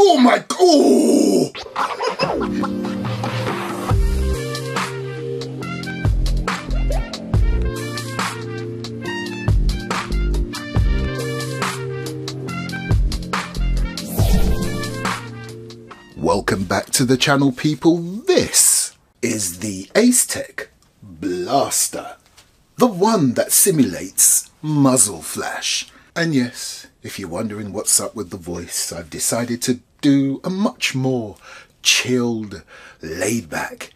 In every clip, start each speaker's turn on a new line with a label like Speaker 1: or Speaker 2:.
Speaker 1: Oh my, oh! Welcome back to the channel people. This is the Acetech Blaster. The one that simulates muzzle flash. And yes, if you're wondering what's up with the voice, I've decided to do a much more chilled, laid back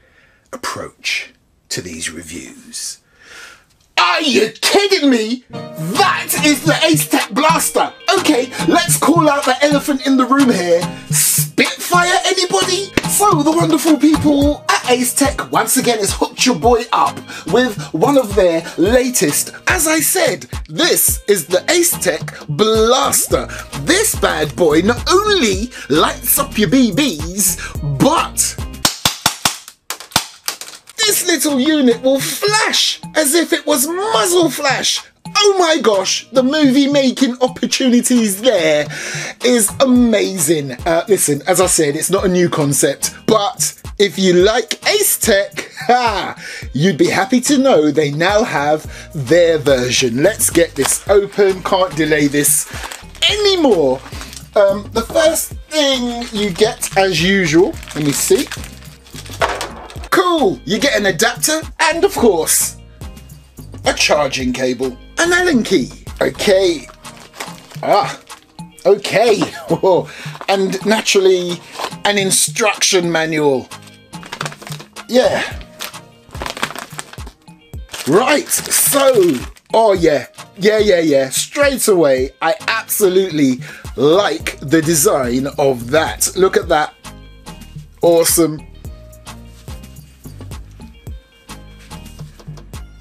Speaker 1: approach to these reviews. Are you kidding me? That is the Acetech Blaster! Okay, let's call out the elephant in the room here. Spitfire, anybody? So, the wonderful people at Ace Tech. once again has hooked your boy up with one of their latest. As I said, this is the Ace Tech Blaster. This bad boy not only lights up your BBs, but this little unit will flash as if it was muzzle flash. Oh my gosh, the movie making opportunities there is amazing. Uh, listen, as I said, it's not a new concept, but if you like Acetech, ha, you'd be happy to know they now have their version. Let's get this open, can't delay this anymore. Um, the first thing you get, as usual, let me see. Cool, you get an adapter and, of course, a charging cable, an Allen key. Okay. Ah, okay. and naturally, an instruction manual. Yeah. Right, so, oh yeah, yeah, yeah, yeah, straight away, I absolutely like the design of that. Look at that. Awesome.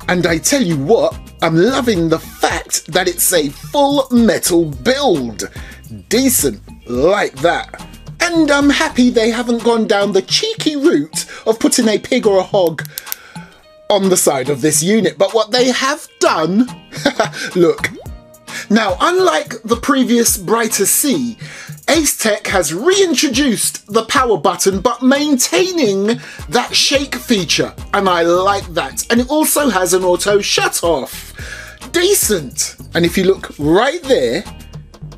Speaker 1: And I tell you what, I'm loving the fact that it's a full metal build. Decent, like that. And I'm happy they haven't gone down the cheeky route of putting a pig or a hog on the side of this unit. But what they have done, look, now, unlike the previous Brighter C, Ace Tech has reintroduced the power button but maintaining that shake feature, and I like that. And it also has an auto shut off. Decent. And if you look right there,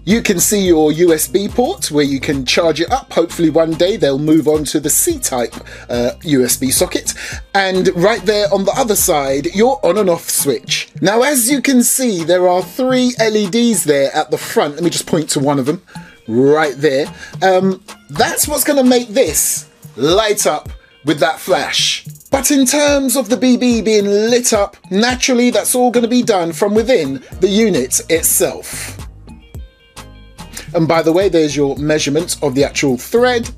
Speaker 1: you can see your USB port where you can charge it up. Hopefully, one day they'll move on to the C type uh, USB socket. And right there on the other side, your on and off switch. Now, as you can see, there are three LEDs there at the front. Let me just point to one of them right there. Um, that's what's going to make this light up with that flash. But in terms of the BB being lit up, naturally that's all going to be done from within the unit itself. And by the way, there's your measurement of the actual thread.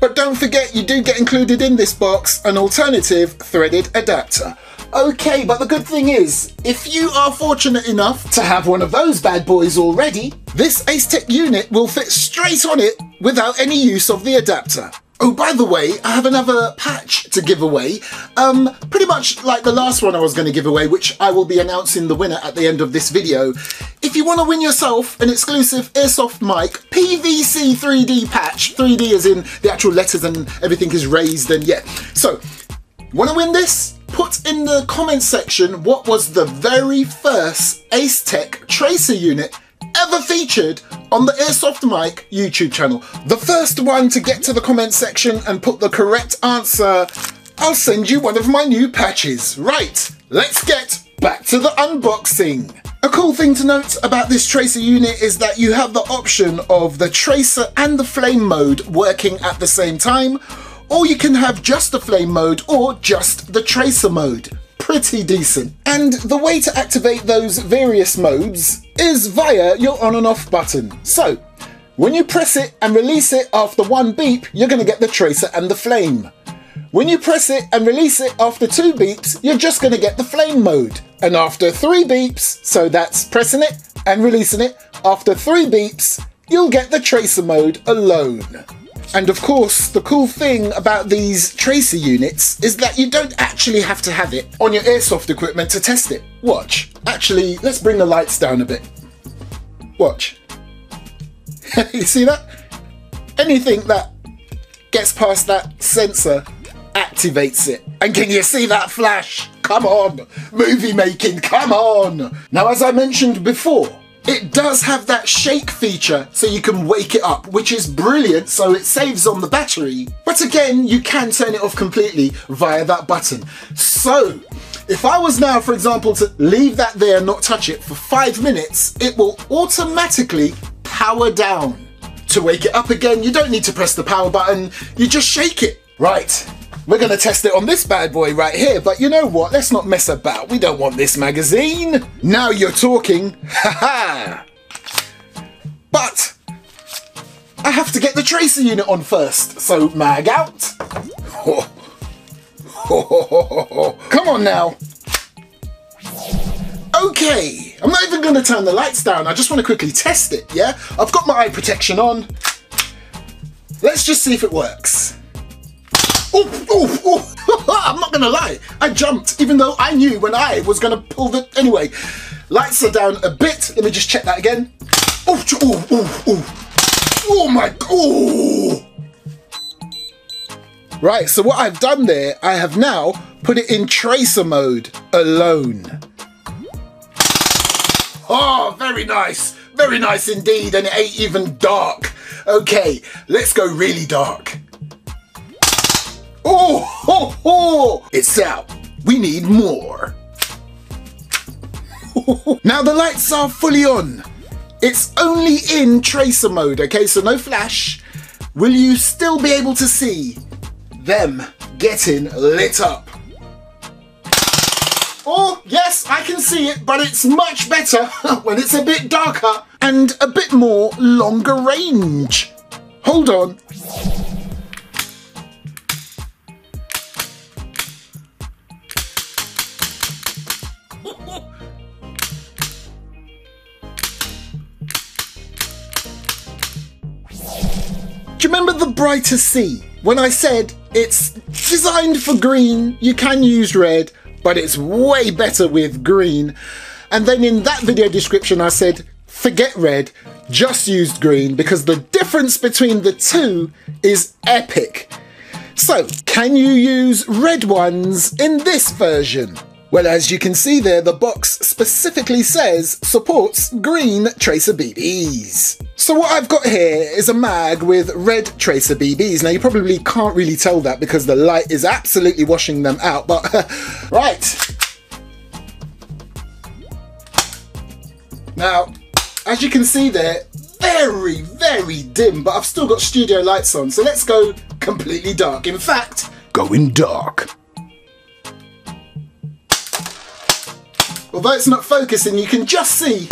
Speaker 1: But don't forget, you do get included in this box an alternative threaded adapter. Okay, but the good thing is, if you are fortunate enough to have one of those bad boys already, this Acetech unit will fit straight on it without any use of the adapter. Oh, by the way, I have another patch to give away. Um, pretty much like the last one I was going to give away, which I will be announcing the winner at the end of this video. If you want to win yourself an exclusive Airsoft Mike PVC 3D patch, 3D as in the actual letters and everything is raised and yeah. So, want to win this? Put in the comment section what was the very first Ace Tech tracer unit ever featured on the Airsoft Mike YouTube channel. The first one to get to the comment section and put the correct answer, I'll send you one of my new patches. Right, let's get back to the unboxing. A cool thing to note about this tracer unit is that you have the option of the tracer and the flame mode working at the same time, or you can have just the flame mode or just the tracer mode pretty decent. And the way to activate those various modes is via your on and off button. So, when you press it and release it after one beep, you're going to get the tracer and the flame. When you press it and release it after two beeps, you're just going to get the flame mode. And after three beeps, so that's pressing it and releasing it, after three beeps, you'll get the tracer mode alone. And of course, the cool thing about these tracer units is that you don't actually have to have it on your airsoft equipment to test it. Watch. Actually, let's bring the lights down a bit. Watch. you see that? Anything that gets past that sensor activates it. And can you see that flash? Come on, movie making, come on. Now, as I mentioned before, it does have that shake feature so you can wake it up, which is brilliant, so it saves on the battery. But again, you can turn it off completely via that button. So, if I was now, for example, to leave that there and not touch it for five minutes, it will automatically power down. To wake it up again, you don't need to press the power button, you just shake it. Right, we're gonna test it on this bad boy right here, but you know what? Let's not mess about. We don't want this magazine. Now you're talking. Ha ha! But I have to get the tracer unit on first. So mag out. Come on now. Okay, I'm not even gonna turn the lights down. I just wanna quickly test it, yeah? I've got my eye protection on. Let's just see if it works. Oh, oh, oh. I'm not gonna lie, I jumped, even though I knew when I was gonna pull the, anyway. Lights are down a bit, let me just check that again. Oh, oh, oh, oh. Oh my, oh. Right, so what I've done there, I have now put it in tracer mode alone. Oh, very nice. Very nice indeed, and it ain't even dark. Okay, let's go really dark. Oh, ho, ho! It's out. We need more. now the lights are fully on. It's only in tracer mode, okay, so no flash. Will you still be able to see them getting lit up? Oh, yes, I can see it, but it's much better when it's a bit darker and a bit more longer range. Hold on. Remember the Brighter C? When I said it's designed for green, you can use red, but it's way better with green. And then in that video description, I said, forget red, just use green because the difference between the two is epic. So, can you use red ones in this version? Well, as you can see there, the box specifically says supports green Tracer BBs. So what I've got here is a mag with red Tracer BBs. Now you probably can't really tell that because the light is absolutely washing them out, but right. Now, as you can see there, very, very dim, but I've still got studio lights on. So let's go completely dark. In fact, going dark. Although it's not focusing, you can just see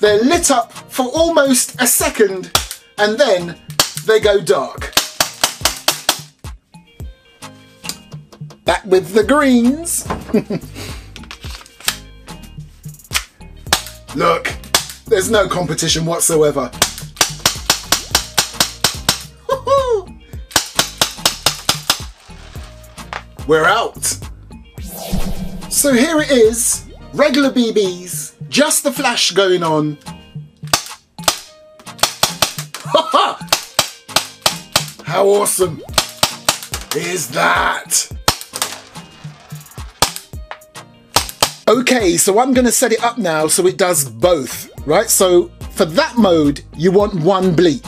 Speaker 1: they're lit up for almost a second and then they go dark. Back with the greens. Look, there's no competition whatsoever. We're out. So here it is, regular BBs, just the flash going on. How awesome is that? Okay, so I'm gonna set it up now so it does both, right? So for that mode, you want one bleep.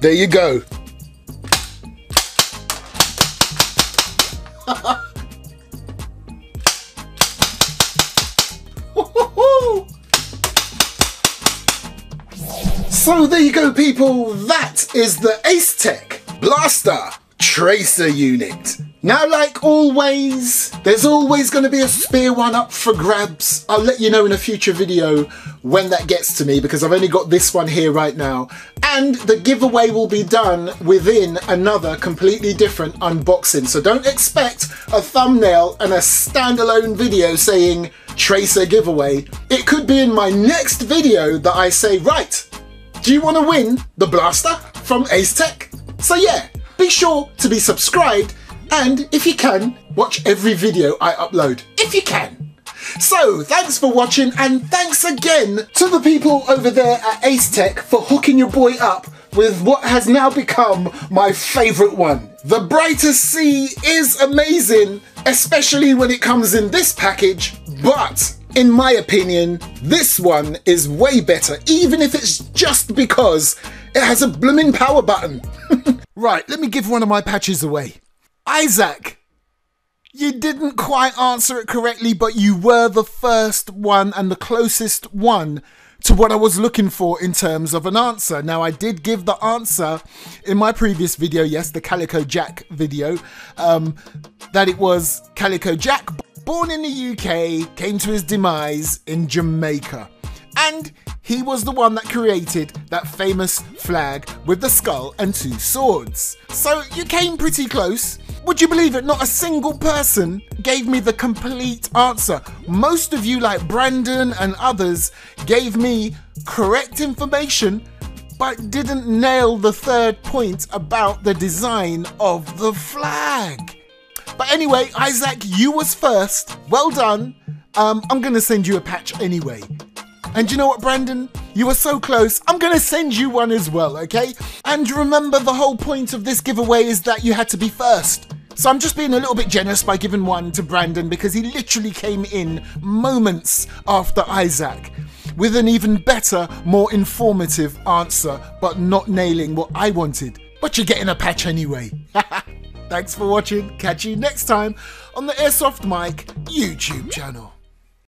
Speaker 1: There you go. So there you go people, that is the Ace Tech Blaster Tracer unit. Now like always, there's always going to be a spare one up for grabs. I'll let you know in a future video when that gets to me because I've only got this one here right now. And the giveaway will be done within another completely different unboxing. So don't expect a thumbnail and a standalone video saying Tracer giveaway. It could be in my next video that I say, right, do you want to win the blaster from Ace Tech? So yeah, be sure to be subscribed and if you can, watch every video I upload. If you can. So, thanks for watching and thanks again to the people over there at Ace Tech for hooking your boy up with what has now become my favourite one. The Brightest Sea is amazing, especially when it comes in this package, but in my opinion, this one is way better, even if it's just because it has a blooming power button. right, let me give one of my patches away. Isaac, you didn't quite answer it correctly, but you were the first one and the closest one to what I was looking for in terms of an answer. Now, I did give the answer in my previous video, yes, the Calico Jack video, um, that it was Calico Jack, born in the UK, came to his demise in Jamaica. And he was the one that created that famous flag with the skull and two swords. So you came pretty close. Would you believe it? Not a single person gave me the complete answer. Most of you, like Brandon and others, gave me correct information but didn't nail the third point about the design of the flag. But anyway, Isaac, you was first. Well done. Um, I'm gonna send you a patch anyway. And you know what, Brandon? You were so close. I'm gonna send you one as well, okay? And remember, the whole point of this giveaway is that you had to be first. So I'm just being a little bit generous by giving one to Brandon because he literally came in moments after Isaac with an even better, more informative answer, but not nailing what I wanted. But you're getting a patch anyway. Thanks for watching. Catch you next time on the Airsoft Mike YouTube channel.